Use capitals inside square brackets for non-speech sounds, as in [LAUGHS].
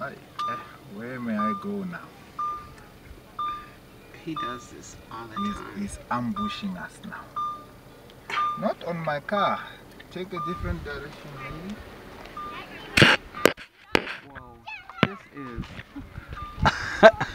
I, eh, where may I go now? He does this all the He's, time. he's ambushing us now. Not on my car. Take a different direction, maybe. Whoa, this is [LAUGHS]